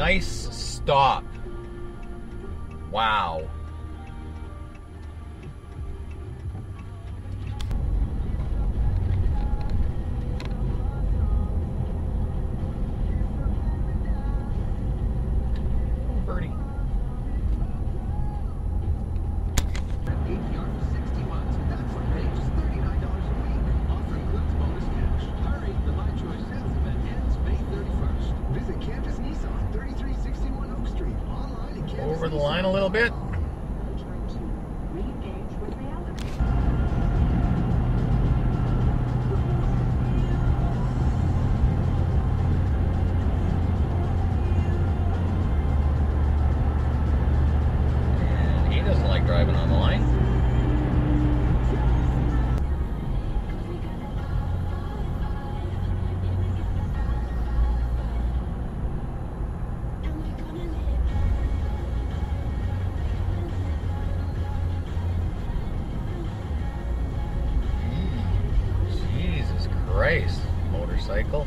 Nice stop. Wow. Over the line a little bit. And he doesn't like driving on the line. Christ, motorcycle.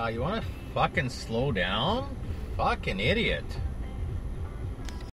Uh, you want to fucking slow down? Fucking idiot.